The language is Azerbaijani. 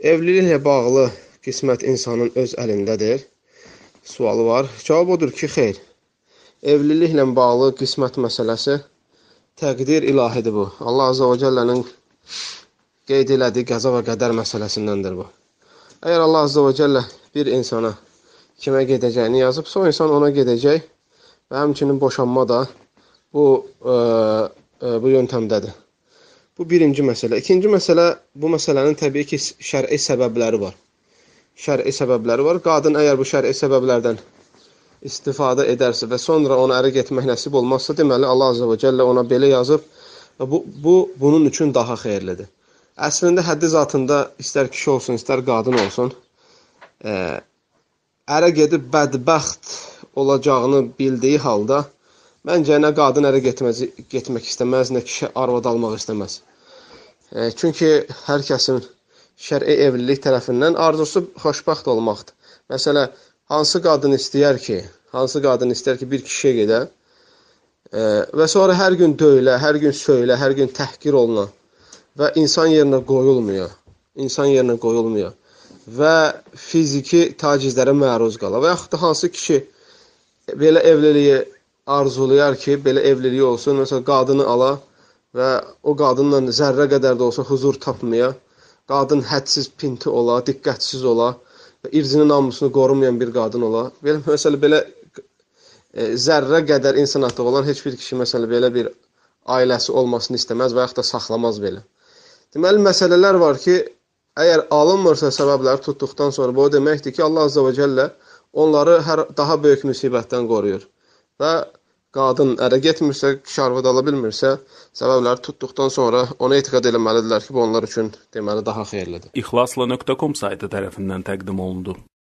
Evliliklə bağlı qismət insanın öz əlindədir. Sualı var. Cavab odur ki, xeyr. Evliliklə bağlı qismət məsələsi təqdir ilahidir bu. Allah Azza və Cəllənin qeyd elədiyi qəza və qədər məsələsindəndir bu. Əgər Allah Azza və Cəllə bir insana kimə gedəcəyini yazıbsa, o insan ona gedəcək və həmçinin boşanma da bu ə, ə, bu yöntəmdədir. Bu birinci məsələ. İkinci məsələ, bu məsələnin təbii ki, şər'i səbəbləri var. Şər'i səbəbləri var. Qadın əgər bu şər'i səbəblərdən istifadə edərsə və sonra ona ərə getmək nəsib olmazsa, deməli Allah Azza və Cəllə ona belə yazıb və bu, bu bunun üçün daha xeyirlidir. Əslində həddi zatında istər kişi olsun, istər qadın olsun, ə, ərə gedib bədbəxt olacağını bildiyi halda məncə nə qadın ərə getməz, getmək istəməz, nə kişi arvad almaq istəməz. E, çünki hər kəsin şər'i evlilik tərəfindən arzusu xoşbəxt olmaqdır. Məsələ, hansı qadın istəyər ki, hansı qadın istər ki, bir kişiyə gedə e, və sonra hər gün döyülə, hər gün söylə, hər gün təhqir oluna və insan yerinə qoyulmuyor. İnsan yerinə qoyulmuyor və fiziki tacizlərə məruz qala və yaxud da hansı kişi belə evliliyi arzulayar ki, belə evliliyi olsun, məsələn, qadını ala və o qadınla zərrə qədər də olsa huzur tapmaya, qadın hədsiz pinti ola, diqqətsiz ola və irzini namusunu qorumayan bir qadın ola. Belə məsələ belə e, zərrə qədər insanatlıq olan heç bir kişi məsələ belə bir ailəsi olmasını istəməz və yaxud da saxlamaz belə. Deməli məsələlər var ki, əgər alınmırsa səbəbləri tutduqdan sonra bu o deməkdir ki, Allah Azza və Cəllə onları hər daha böyük müsibətdən qoruyur. Və qadın ərə getmirsə, kişi arvad ala bilmirsə, səbəbləri tutduqdan sonra ona etiqad eləməlidirlər ki, bu onlar üçün deməli daha xeyirlidir. İxlasla.com saytı tərəfindən təqdim olundu.